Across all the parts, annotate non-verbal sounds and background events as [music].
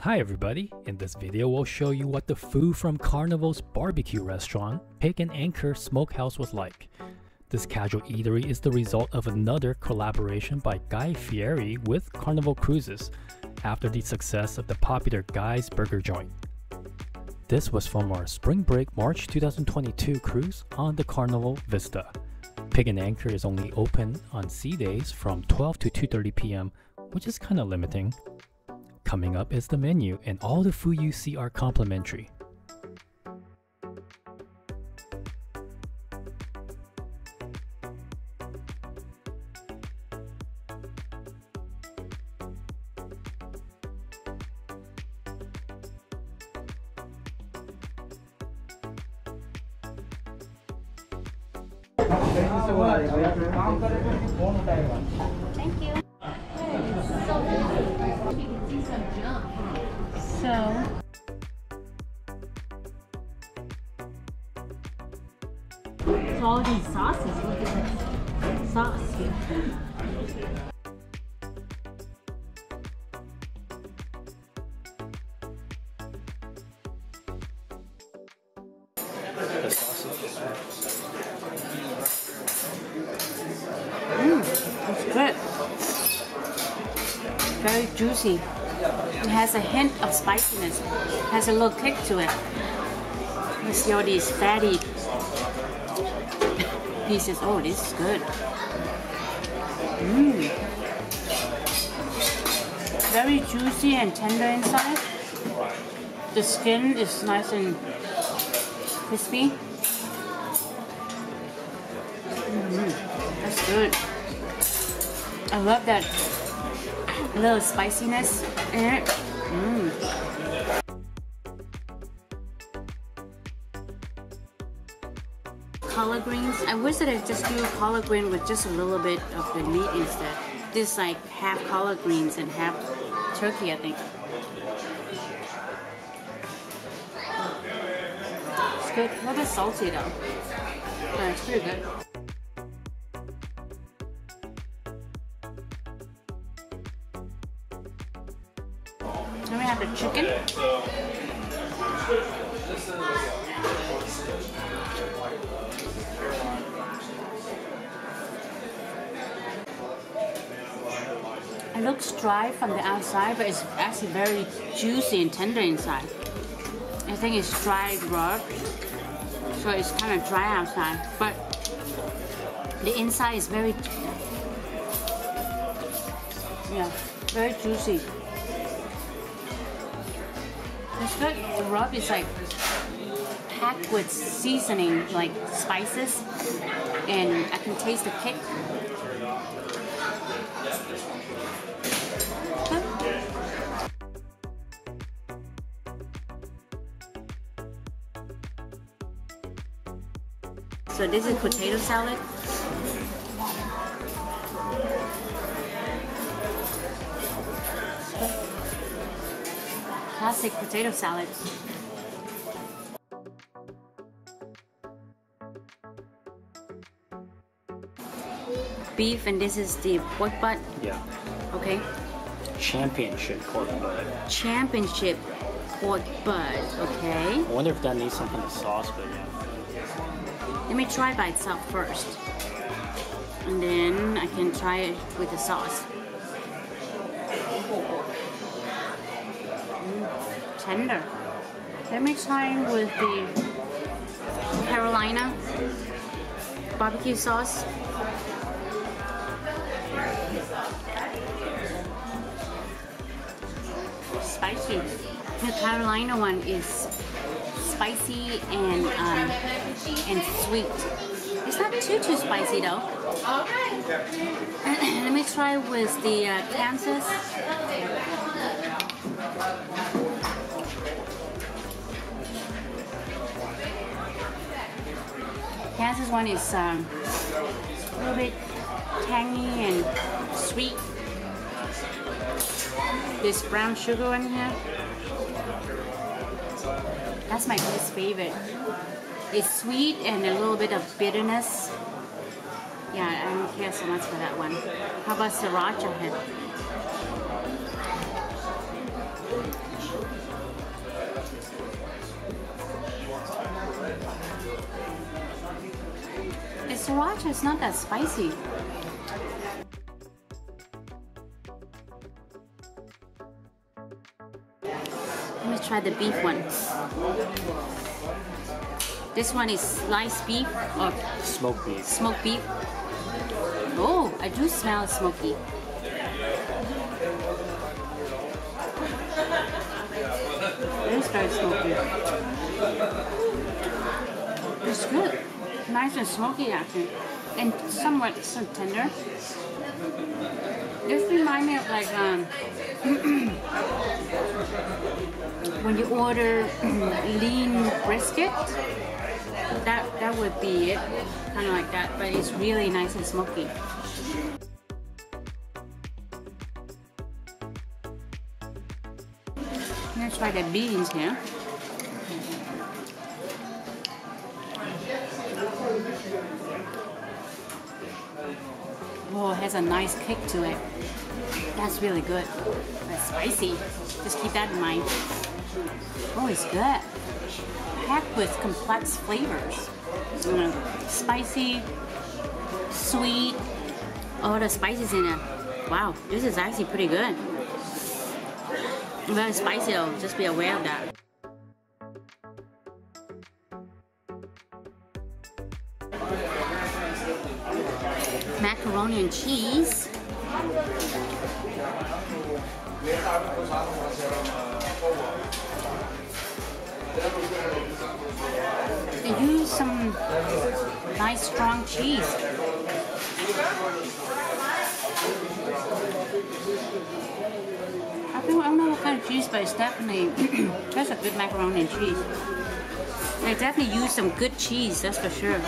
Hi everybody, in this video we'll show you what the food from Carnival's barbecue restaurant, Pig and Anchor Smokehouse was like. This casual eatery is the result of another collaboration by Guy Fieri with Carnival Cruises, after the success of the popular Guy's Burger joint. This was from our spring break March 2022 cruise on the Carnival Vista. Pig and Anchor is only open on sea days from 12 to 2:30 p.m., which is kind of limiting. Coming up is the menu, and all the food you see are complimentary. Thank you. So. So all these sauces, look at this sauce here. It's good. Very juicy. It has a hint of spiciness. it Has a little kick to it. You see all these fatty [laughs] pieces. Oh, this is good. Mmm. Very juicy and tender inside. The skin is nice and crispy. Mmm, that's good. I love that little spiciness in it. Mm. Collard greens. I wish that I just do collard green with just a little bit of the meat instead. This like half collard greens and half turkey, I think. It's good. A little bit salty though. It's pretty good. Then we have the chicken. It looks dry from the outside, but it's actually very juicy and tender inside. I think it's dry rub, so it's kind of dry outside, but the inside is very, yeah, very juicy. It's good. The rub is like packed with seasoning, like spices, and I can taste the kick. So this is potato salad. Classic potato salad. Beef and this is the pork butt. Yeah. Okay. Championship pork butt. Championship pork butt. Okay. I wonder if that needs some kind of sauce, but yeah. Let me try by itself first. And then I can try it with the sauce. Tender. Let me try with the Carolina barbecue sauce. Spicy. The Carolina one is spicy and um, and sweet. It's not too too spicy though. [clears throat] Let me try with the uh, Kansas. Kansas one is um, a little bit tangy and sweet. This brown sugar one here. That's my least favorite. It's sweet and a little bit of bitterness. Yeah, I don't care so much for that one. How about sriracha here? Sriracha is not that spicy. Let me try the beef one. This one is sliced beef or Smoked beef. smoked beef. Oh, I do smell smoky. It is very smoky. It's good. Nice and smoky actually. And somewhat so tender. This reminds me of like um, [clears throat] when you order [clears throat] lean brisket. That that would be it. Kind of like that, but it's really nice and smoky. Let's try the beans here. Oh, has a nice kick to it. That's really good. That's spicy. Just keep that in mind. Oh, it's good. Packed with complex flavors. Mm, Spicy, sweet, all the spices in it. Wow, this is actually pretty good. Very spicy though, just be aware of that. Macaroni and cheese. They use some nice strong cheese. I think I don't know what kind of cheese, but it's definitely [clears throat] that's a good macaroni and cheese. They definitely use some good cheese, that's for sure.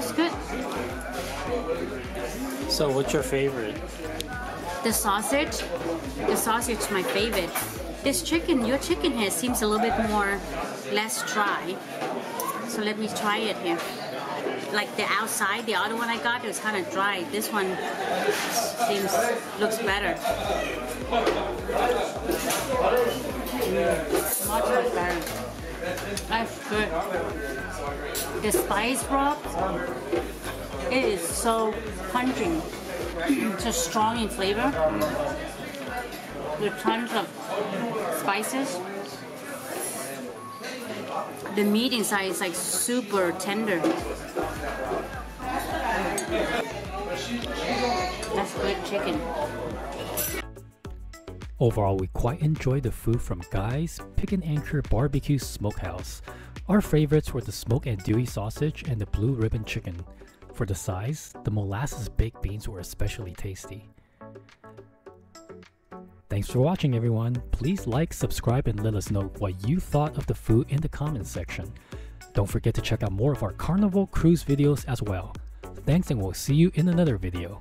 It's good. So, what's your favorite? The sausage, the sausage is my favorite. This chicken, your chicken here seems a little bit more less dry. So let me try it here. Like the outside, the other one I got was kind of dry. This one seems looks better. Mm, much better. That's good. The spice rub, it is so pungent, so strong in flavor with tons of spices. The meat inside is like super tender. That's good chicken. Overall, we quite enjoyed the food from Guy's Pig and Anchor Barbecue Smokehouse. Our favorites were the smoked andouille sausage and the blue ribbon chicken. For the size, the molasses baked beans were especially tasty. Thanks for watching everyone. Please like, subscribe, and let us know what you thought of the food in the comments section. Don't forget to check out more of our Carnival Cruise videos as well. Thanks and we'll see you in another video.